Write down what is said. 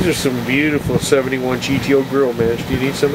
These are some beautiful 71 GTO grill, man. Do you need some?